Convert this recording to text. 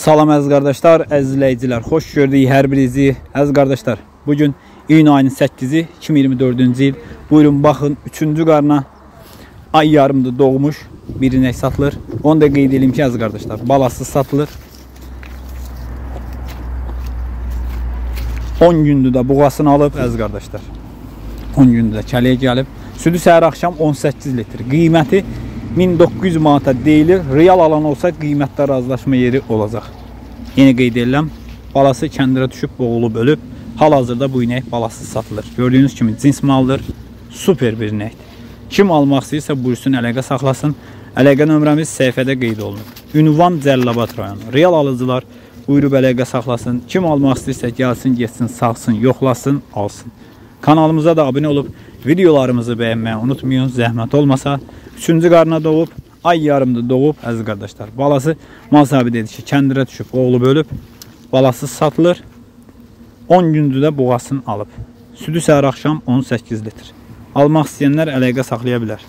Salam əziz qardaşlar, əziz izləyicilər. Xoş gördük hər birinizi. Əziz qardaşlar, bu gün iyun ayının 8-i 2024-cü il. Buyurun baxın, 3-cü qarna ay yarımdır doğmuş bir inək satılır. Onu da qeyd edeyim ki, əziz qardaşlar, balasız satılır. 10 gündür də buğasını alıb əziz qardaşlar. 10 gündür də kələyə gəlib. Südü səhər axşam 18 litr. Qiyməti 1900 manata deyilir. Real alan olsa qiymətdə razılaşma yeri olacaq. Yeni qeyd edirəm. Balası kəndirə düşüb, boğulub, ölüb. Hal-hazırda bu inək balasız satılır. Gördüyünüz kimi cins maldır. Super bir inəkdir. Kim almaq istəyirsə buyursun, əlaqə saxlasın. Əlaqə nömrəmiz səhifədə qeyd olunur. Ünvan Cəllabad rayonu. Real alıcılar buyurub əlaqə saxlasın. Kim almaq istəyirsə gəlsin, getsin, sağsın, yoxlasın, alsın. Kanalımıza da abunə olub videolarımızı bəyənməyi unutmayın. Zəhmət olmasa 3-cü qarına doğub, ay yarımda doğub, əziz qardaşlar. Balası mal sahibi dedi ki, kəndirə düşüb, oğlu bölüb, balasız satılır. 10 gündür də boğasını alıb. Südü səhər axşam 18 litr. Almaq istəyənlər əlaqə saxlaya bilər.